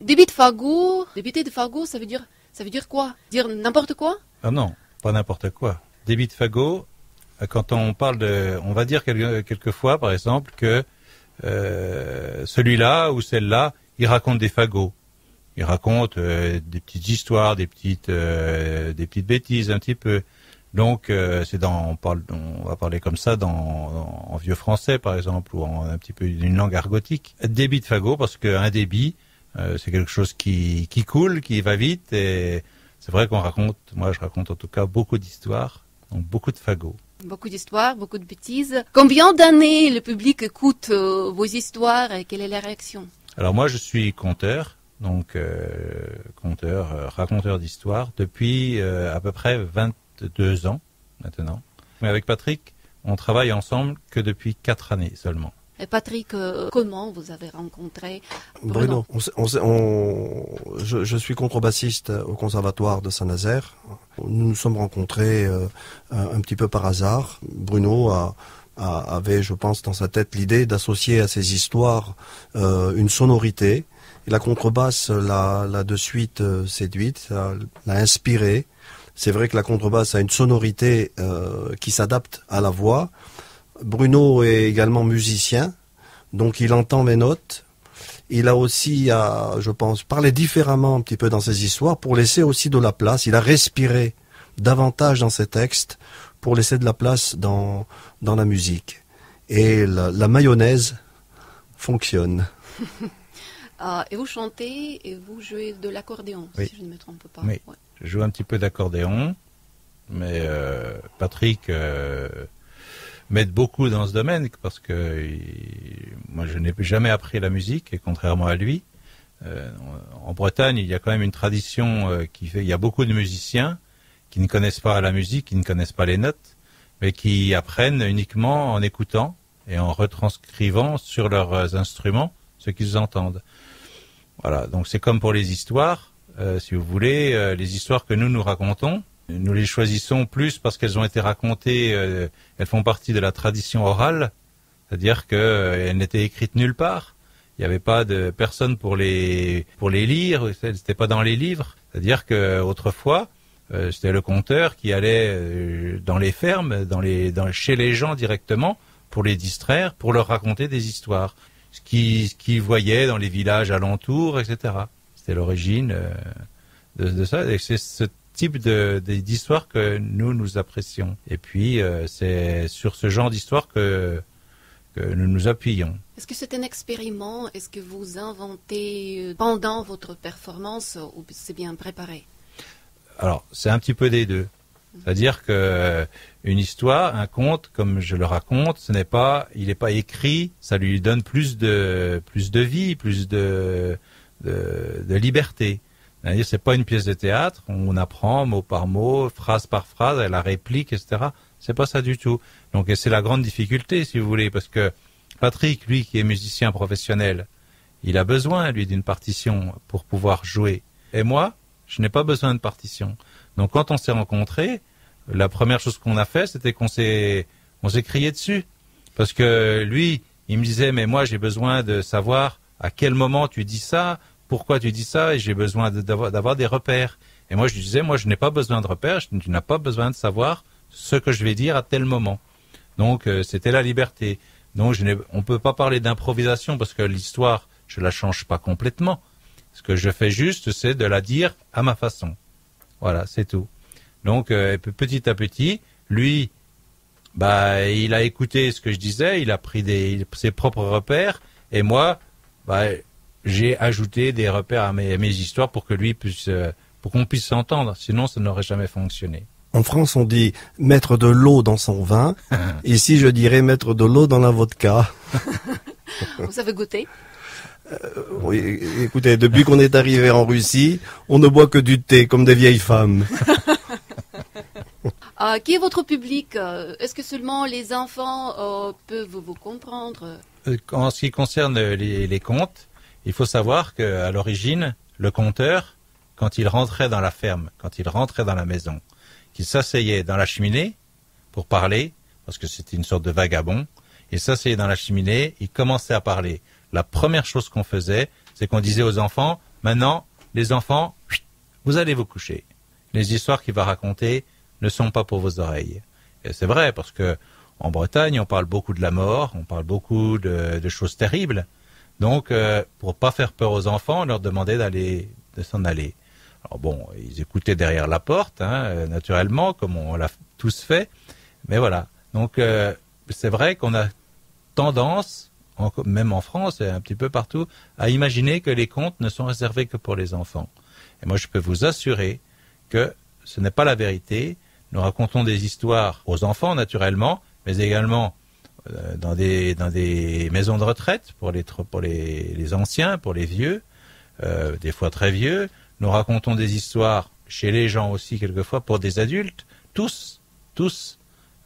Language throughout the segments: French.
Débit de fagot, débiter de fagot, ça veut dire, ça veut dire quoi? Dire n'importe quoi? Ah non, pas n'importe quoi. Débit de fagot, euh, quand on parle de, on va dire quelque- quelquefois, par exemple, que euh, celui-là ou celle-là, il raconte des fagots. Il raconte euh, des petites histoires, des petites, euh, des petites bêtises, un petit peu. Donc, euh, c'est dans, on parle, on va parler comme ça dans, en vieux français, par exemple, ou en un petit peu d'une langue argotique. Débit de fagot, parce qu'un débit, euh, c'est quelque chose qui, qui coule, qui va vite, et c'est vrai qu'on raconte, moi je raconte en tout cas beaucoup d'histoires, donc beaucoup de fagots. Beaucoup d'histoires, beaucoup de bêtises. Combien d'années le public écoute euh, vos histoires et quelle est la réaction? Alors moi je suis conteur, donc euh, conteur, raconteur d'histoires depuis à peu près 22 ans maintenant. Mais avec Patrick, on travaille ensemble que depuis 4 années seulement. Patrick, euh, comment vous avez rencontré Bruno, on- je, suis contrebassiste au conservatoire de Saint-Nazaire. Nous nous sommes rencontrés euh, un, petit peu par hasard. Bruno avait, je pense, dans sa tête l'idée d'associer à ces histoires euh, une sonorité. Et la contrebasse l'a, de suite séduite, l'a inspiré. C'est vrai que la contrebasse a une sonorité qui s'adapte à la voix. Bruno est également musicien, donc il entend mes notes. Il a aussi, à, je pense, parlé différemment un petit peu dans ses histoires pour laisser aussi de la place. Il a respiré davantage dans ses textes pour laisser de la place dans, dans la musique. Et la, la mayonnaise fonctionne. Ah, Et vous chantez et vous jouez de l'accordéon, Oui. si je ne me trompe pas. Oui. Ouais. Je joue un petit peu d'accordéon, mais euh, Patrick euh, m'aide beaucoup dans ce domaine parce que moi je n'ai jamais appris la musique et contrairement à lui, euh, en Bretagne il y a quand même une tradition euh, qui fait il y a beaucoup de musiciens qui ne connaissent pas la musique, qui ne connaissent pas les notes, mais qui apprennent uniquement en écoutant et en retranscrivant sur leurs euh, instruments ce qu'ils entendent. Voilà, donc c'est comme pour les histoires. Euh, si vous voulez, euh, les histoires que nous nous racontons, nous les choisissons plus parce qu'elles ont été racontées, euh, elles font partie de la tradition orale, c'est-à-dire qu'elles n'étaient écrites nulle part. Il n'y avait pas de personne pour les pour les lire, c'était pas dans les livres. C'est-à-dire que autrefois, euh, c'était le conteur qui allait euh, dans les fermes, dans les dans, chez les gens directement pour les distraire, pour leur raconter des histoires, ce qu'ils voyaient dans les villages alentours, etc. C'était l'origine euh, de, ça. Type d'histoire que nous nous apprécions. Et puis euh, c'est sur ce genre d'histoire que que nous nous appuyons. Est-ce que c'est un expériment? Est-ce que vous inventez euh, pendant votre performance euh, ou c'est bien préparé? Alors, c'est un petit peu des deux. C'est-à-dire que une histoire, un conte, comme je le raconte, ce n'est pas, il n'est pas écrit, ça lui donne plus de, plus de vie, plus de, de, de liberté. C'est-à-dire, c'est pas une pièce de théâtre, on apprend mot par mot, phrase par phrase, la réplique, etc. C'est pas ça du tout. Donc, c'est la grande difficulté, si vous voulez, parce que Patrick, lui, qui est musicien professionnel, il a besoin, lui, d'une partition pour pouvoir jouer. Et moi, je n'ai pas besoin de partition. Donc quand on s'est rencontrés, la première chose qu'on a fait, c'était qu'on s'est on s'est crié dessus parce que lui, il me disait mais moi j'ai besoin de savoir à quel moment tu dis ça, pourquoi tu dis ça et j'ai besoin d'avoir des repères. Et moi je disais moi je n'ai pas besoin de repères, tu n'as pas besoin de savoir ce que je vais dire à tel moment. Donc euh, c'était la liberté. Donc on peut pas parler d'improvisation parce que l'histoire je la change pas complètement. Ce que je fais juste, c'est de la dire à ma façon. Voilà, c'est tout. Donc euh, pe- petit à petit, lui, bah, il a écouté ce que je disais, il a pris ses propres repères, et moi, bah, j'ai ajouté des repères à mes, à mes histoires pour que lui puisse, euh, pour qu'on puisse s'entendre. Sinon, ça n'aurait jamais fonctionné. En France, on dit mettre de l'eau dans son vin. Ici, je dirais mettre de l'eau dans la vodka? Vous avez goûté? Oui, écoutez, depuis qu'on est arrivé en Russie, on ne boit que du thé comme des vieilles femmes. Ah, Qui est votre public Euh, Est-ce que seulement les enfants euh, peuvent vous comprendre? Euh, En ce qui concerne les, les contes, il faut savoir qu'à l'origine, le conteur, quand il rentrait dans la ferme, quand il rentrait dans la maison, qu'il s'asseyait dans la cheminée pour parler, parce que c'était une sorte de vagabond, il s'asseyait dans la cheminée, il commençait à parler. La première chose qu'on faisait, c'est qu'on disait aux enfants, maintenant, les enfants, vous allez vous coucher. Les histoires qu'il va raconter ne sont pas pour vos oreilles. Et c'est vrai, parce que en Bretagne, on parle beaucoup de la mort, on parle beaucoup de, choses terribles. Donc, euh, pour pas faire peur aux enfants, on leur demandait d'aller, de s'en aller. Alors bon, ils écoutaient derrière la porte, hein, euh, naturellement, comme on l'a tous fait. Mais voilà. Donc, euh, c'est vrai qu'on a tendance, même en France et un petit peu partout, à imaginer que les contes ne sont réservés que pour les enfants. Et moi, je peux vous assurer que ce n'est pas la vérité. Nous racontons des histoires aux enfants, naturellement, mais également dans des, dans des maisons de retraite pour les, pour les, les anciens, pour les vieux, euh, des fois très vieux. Nous racontons des histoires chez les gens aussi, quelquefois, pour des adultes. Tous, tous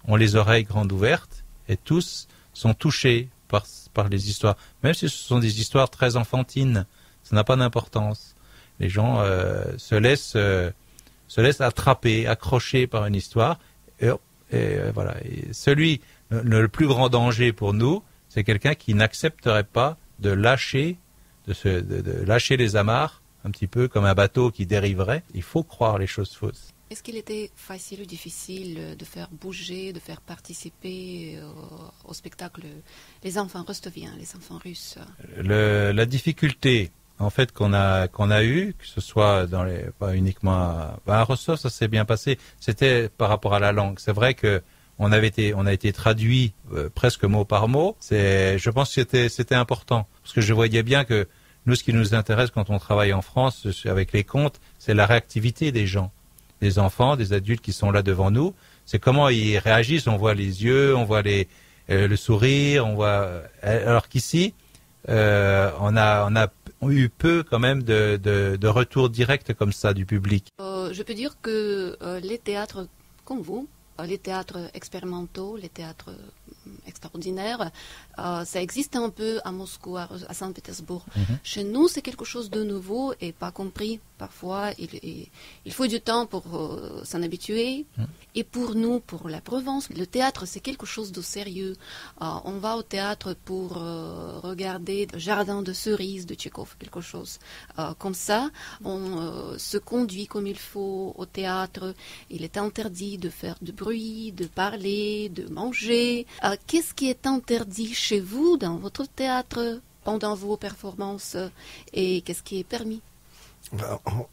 ont les oreilles grandes ouvertes et tous sont touchés par, par les histoires. Même si ce sont des histoires très enfantines, ça n'a pas d'importance. Les gens euh, se laissent euh, se laissent attraper, accrocher par une histoire. Et, euh, voilà. celui le, plus grand danger pour nous, c'est quelqu'un qui n'accepterait pas de lâcher, de, se, de lâcher les amarres, un petit peu comme un bateau qui dériverait. Il faut croire les choses fausses. Est-ce qu'il était facile ou difficile de faire bouger, de faire participer euh, au, spectacle les enfants rostoviens, les enfants russes? La difficulté, en fait, qu'on a qu'on a eu, que ce soit dans les pas uniquement à, bah, Rostov, ça s'est bien passé. C'était par rapport à la langue. C'est vrai que on avait été on a été traduit euh, presque mot par mot. C'est, je pense que c'était c'était important parce que je voyais bien que nous, ce qui nous intéresse quand on travaille en France avec les contes, c'est la réactivité des gens des enfants, des adultes qui sont là devant nous. C'est comment ils réagissent. On voit les yeux, on voit les, euh, le sourire, on voit. Euh, alors qu'ici, euh, on a, on a eu peu quand même de, de, de retours directs comme ça du public. je peux dire que les théâtres comme vous, les théâtres expérimentaux, les théâtres extraordinaires, euh, ça existe un peu à Moscou, à, Saint-Pétersbourg. Mhm. Chez nous, c'est quelque chose de nouveau et pas compris. Parfois, il, il faut du temps pour euh, s'en habituer. Mhm. Et pour nous, pour la Provence, le théâtre, c'est quelque chose de sérieux. Euh, on va au théâtre pour regarder le jardin de cerises de Tchekhov, quelque chose comme ça. On se conduit comme il faut au théâtre. Il est interdit de faire de bruit, de parler, de manger. Qu'est-ce qui est interdit chez vous, dans votre théâtre, pendant vos performances, et qu'est-ce qui est permis?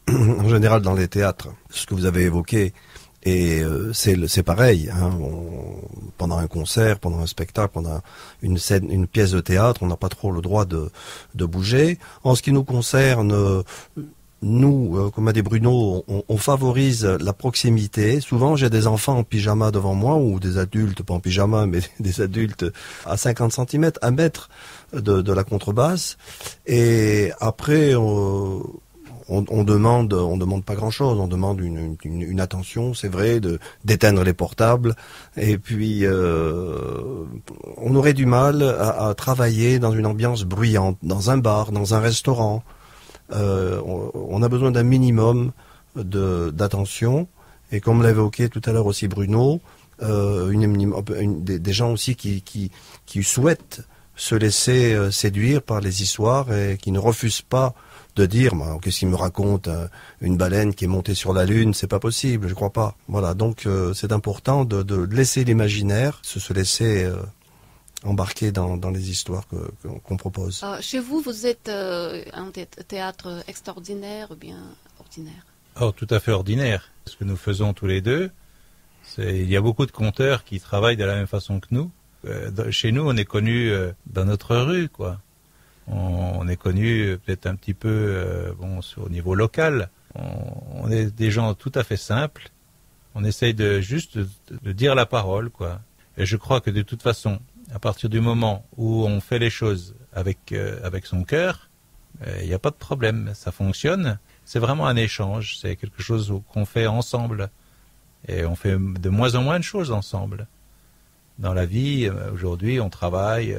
En, général, dans les théâtres, ce que vous avez évoqué, et euh, c'est pareil. Hein, pendant un concert, pendant un spectacle, pendant une une pièce de théâtre, on n'a pas trop le droit de, de bouger. En ce qui nous concerne, nous, euh, comme a dit Bruno, on, favorise la proximité. Souvent, j'ai des enfants en pyjama devant moi, ou des adultes, pas en pyjama, mais des adultes à 50 cm, un mètre de, la contrebasse. Et après, on, demande, on demande pas grand-chose. On demande une, attention, c'est vrai, de d'éteindre les portables. Et puis, euh, on aurait du mal à travailler dans une ambiance bruyante, dans un bar, dans un restaurant. Euh, on, a besoin d'un minimum d'attention. Et comme l'a évoqué tout à l'heure aussi Bruno, euh, des, gens aussi qui, qui, souhaitent se laisser euh, séduire par les histoires et qui ne refusent pas de dire qu'est-ce qu'il me raconte une baleine qui est montée sur la lune c'est pas possible je crois pas voilà donc c'est important de, laisser l'imaginaire se, se laisser embarquer dans, les histoires qu'on propose. Ah, chez vous, vous êtes euh, un théâtre extraordinaire ou bien ordinaire? Oh, tout à fait ordinaire. Ce que nous faisons tous les deux, c'est il y a beaucoup de conteurs qui travaillent de la même façon que nous. Euh, chez nous, on est connu euh, dans notre rue, quoi. On, est connu peut-être un petit peu bon au niveau local. On, est des gens tout à fait simples. On essaye de juste de, de dire la parole, quoi. Et je crois que de toute façon, à partir du moment où on fait les choses avec, euh, avec son cœur, euh, il n'y a pas de problème, ça fonctionne. C'est vraiment un échange, c'est quelque chose qu'on fait ensemble. Et on fait de moins en moins de choses ensemble. Dans la vie, euh, aujourd'hui, on travaille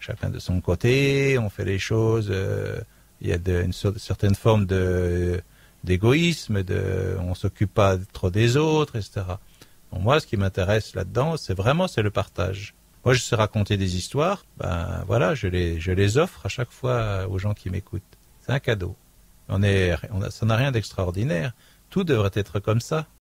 chacun de son côté, on fait les choses, il y a une, certaine forme d'égoïsme, de, on s'occupe pas trop des autres, etc. moi, ce qui m'intéresse là-dedans, c'est vraiment le partage. Moi, je sais raconter des histoires, ben voilà, je les, je les offre à chaque fois aux gens qui m'écoutent. C'est un cadeau. On est, ça n'a rien d'extraordinaire. Tout devrait être comme ça.